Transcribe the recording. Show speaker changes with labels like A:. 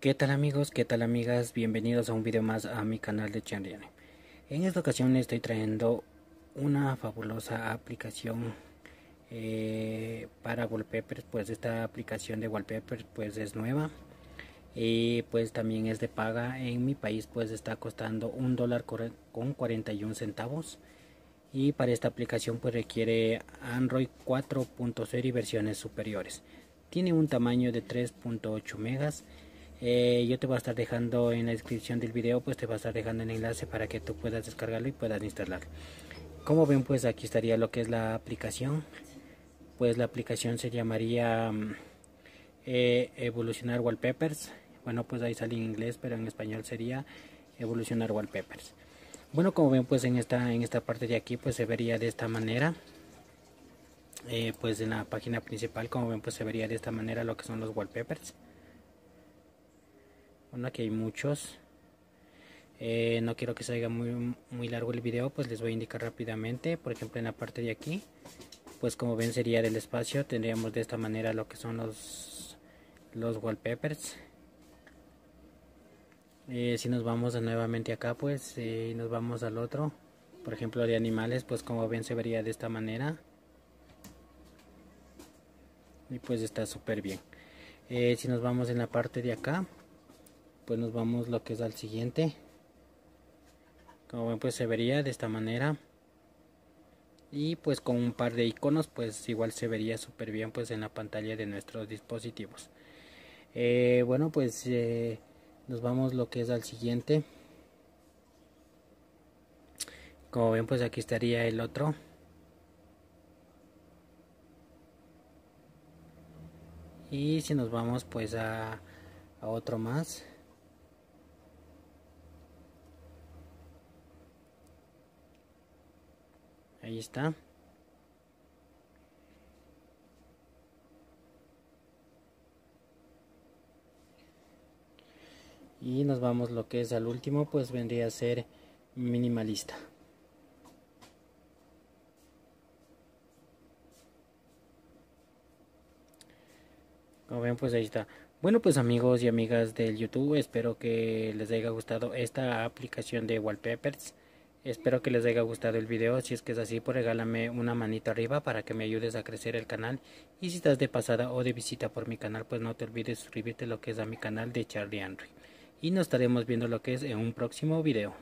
A: ¿Qué tal amigos? ¿Qué tal amigas? Bienvenidos a un video más a mi canal de Chandiane. En esta ocasión les estoy trayendo una fabulosa aplicación eh, para wallpapers. Pues esta aplicación de wallpapers pues es nueva y pues también es de paga. En mi país pues está costando un dólar con 41 centavos. Y para esta aplicación pues requiere Android 4.0 y versiones superiores. Tiene un tamaño de 3.8 megas eh, yo te voy a estar dejando en la descripción del video pues te voy a estar dejando el enlace para que tú puedas descargarlo y puedas instalarlo. Como ven pues aquí estaría lo que es la aplicación. Pues la aplicación se llamaría mm, eh, evolucionar wallpapers. Bueno pues ahí sale en inglés pero en español sería evolucionar wallpapers. Bueno como ven pues en esta en esta parte de aquí pues se vería de esta manera. Eh, pues en la página principal como ven pues se vería de esta manera lo que son los wallpapers bueno aquí hay muchos. Eh, no quiero que salga muy, muy largo el video pues les voy a indicar rápidamente. Por ejemplo en la parte de aquí pues como ven sería del espacio tendríamos de esta manera lo que son los los wallpapers. Eh, si nos vamos nuevamente acá pues eh, nos vamos al otro por ejemplo de animales pues como ven se vería de esta manera. Y pues está súper bien. Si nos vamos en la parte de acá pues nos vamos lo que es al siguiente. Como ven pues se vería de esta manera. Y pues con un par de iconos pues igual se vería súper bien pues en la pantalla de nuestros dispositivos. Eh, bueno pues eh, nos vamos lo que es al siguiente. Como ven pues aquí estaría el otro. Y si nos vamos pues a, a otro más ahí está. Y nos vamos lo que es al último pues vendría a ser minimalista. Como ven pues ahí está. Bueno pues amigos y amigas del youtube espero que les haya gustado esta aplicación de wallpapers Espero que les haya gustado el video, si es que es así pues regálame una manita arriba para que me ayudes a crecer el canal y si estás de pasada o de visita por mi canal pues no te olvides suscribirte lo que es a mi canal de Charlie Android y nos estaremos viendo lo que es en un próximo video.